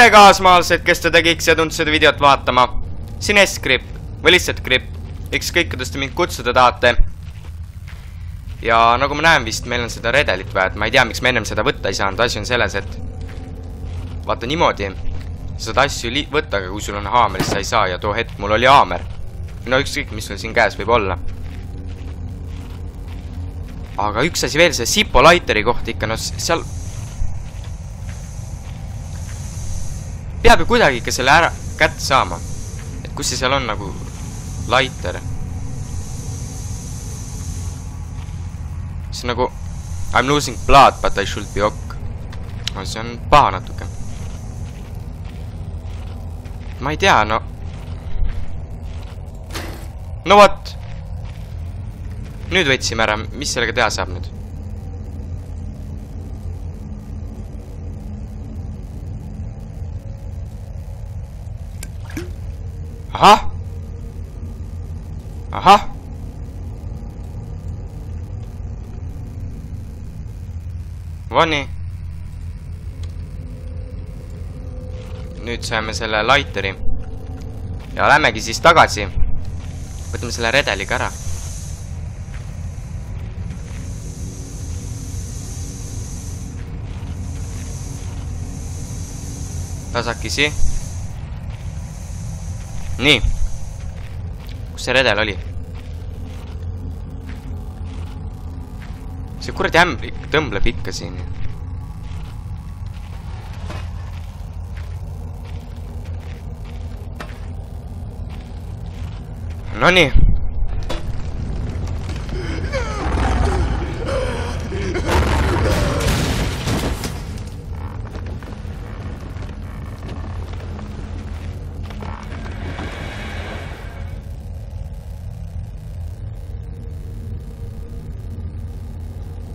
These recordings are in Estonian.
tere kaasmaalased, kes te tegiks ja seda videot vaatama. siin S-Grip või lihtsalt Grip, ükskõik kuidas te mind kutsuda tahate. ja nagu ma näen vist, meil on seda redelit vaja, et ma ei tea, miks me ennem seda võtta ei saanud, asi on selles, et vaata niimoodi, saad asju võtta, aga kui sul on haamer, siis sa ei saa ja too hetk mul oli haamer. no ükskõik, mis sul siin käes võib olla. aga üks asi veel, see Sipo Lighteri kohta ikka, no seal peab ju kuidagi ikka selle ära, kätte saama. et kus see seal on nagu laiter. see on nagu I m losing blood but I should be ok. no see on paha natuke. ma ei tea, no. no vot. nüüd võtsime ära, mis sellega teha saab nüüd? ahah. Ahah. Vani. nüüd saame selle lighteri. ja lähmegi siis tagasi. võtame selle redeli ka ära. tasakesi nii. kus see redel oli? See kuradi ämblik tõmbleb ikka siin. Nonii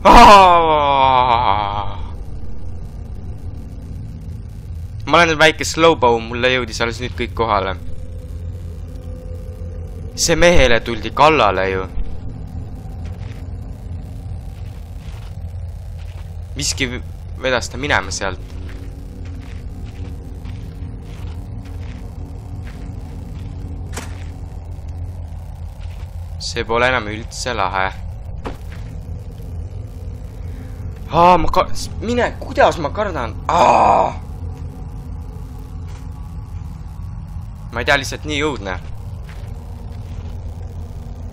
ma olen väike slowbow, mulle jõudis alles nüüd kõik kohale. see mehele tuldi kallale ju. miski vedas ta minema sealt. see pole enam üldse lahe aa, ma ka-, mine, kuidas ma kardan, aa! ma ei tea, lihtsalt nii õudne.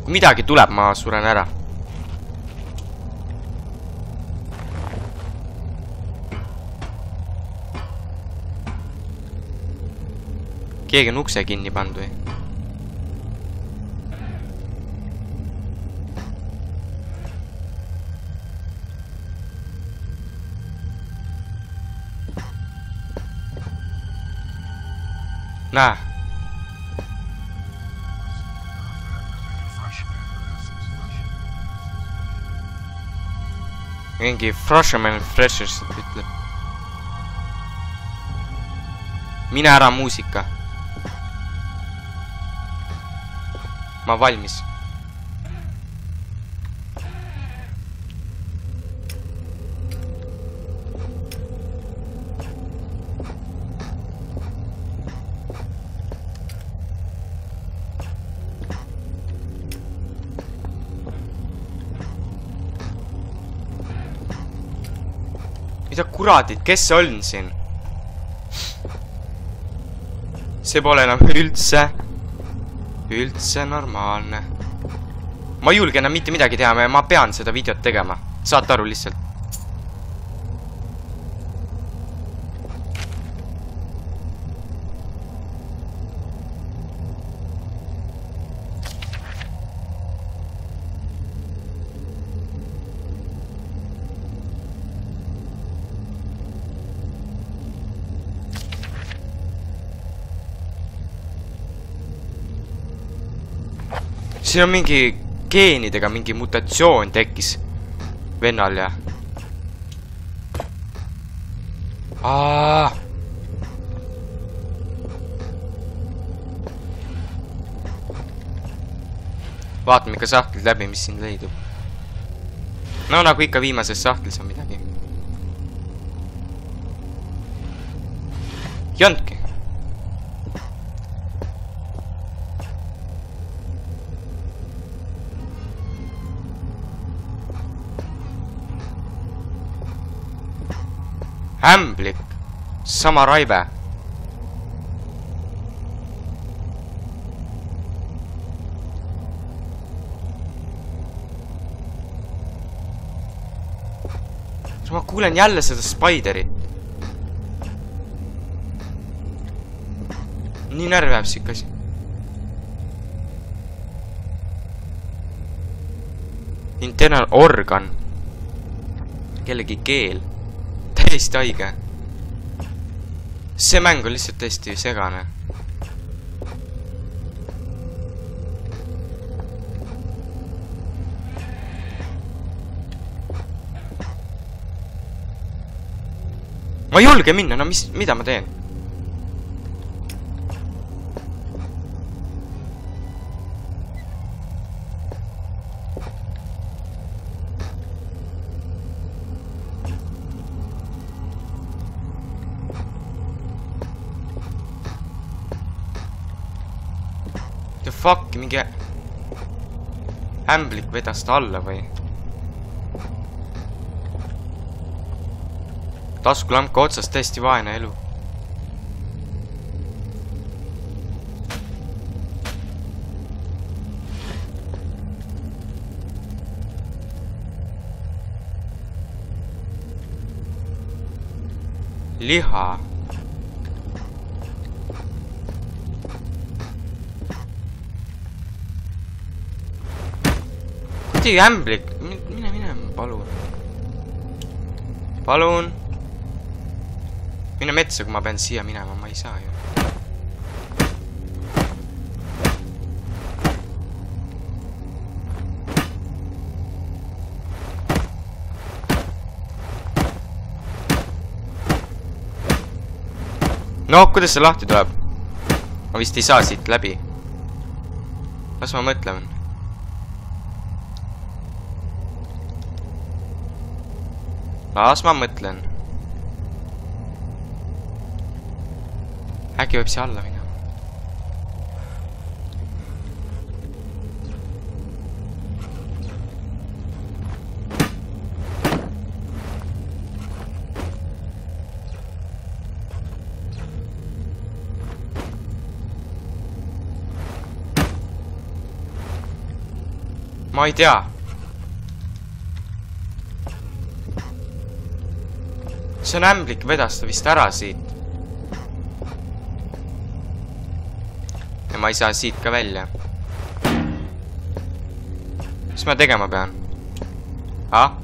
kui midagi tuleb, ma suren ära. keegi on ukse kinni pannud või? Näe. mingi Frosherman Freshers ütleb. mine ära muusika. ma valmis mida kuradit, kes see on siin? see pole enam üldse, üldse normaalne. ma ei julge enam mitte midagi teha, ma pean seda videot tegema. saate aru lihtsalt. Siin on mingi geenidega mingi mutatsioon tekkis vennal ja Aa! vaatame ikka sahtlid läbi, mis siin leidub. no nagu ikka viimases sahtlis on midagi. ei olnudki. Ämblik, sama raibe ma kuulen jälle seda Spiderit. nii närvi ajab siuke asi. Internal organ. kellegi keel. Täiesti haige. see mäng on lihtsalt täiesti segane ma ei julge minna, no mis, mida ma teen? Fuck, mingi ämblik vedas ta alla või? taskulamp ka otsas, täiesti vaene elu. liha. Kuidagi ämblik, mine minema, palun. palun mine metsa, kui ma pean siia minema, ma ei saa ju. no kuidas see lahti tuleb? ma vist ei saa siit läbi. las ma mõtlen. Las ma mõtlen äkki võib siia alla minna? ma ei tea. See on ämblik, vedas ta vist ära siit. ma ei saa siit ka välja. mis ma tegema pean? ah?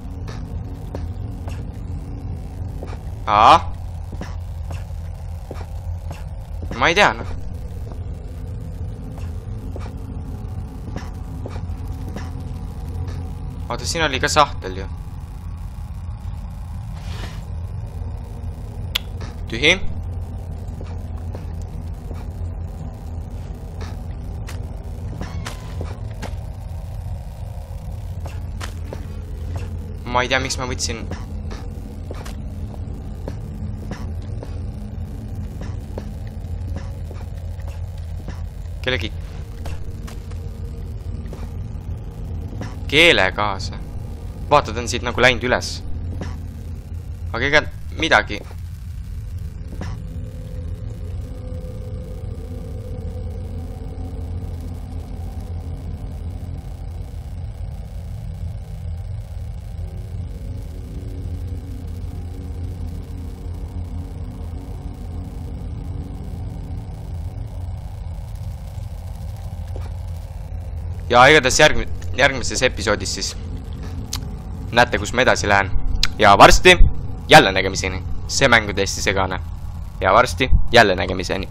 ah? ma ei tea, noh. oota, siin oli ka sahtel ju. Tühi ma ei tea, miks ma võtsin kellegi keele kaasa. vaata, ta on siit nagu läinud üles. aga ega midagi ja igatahes järgmi-, järgmises episoodis siis näete, kus ma edasi lähen. ja varsti jälle nägemiseni. see mäng on täiesti segane. ja varsti jälle nägemiseni.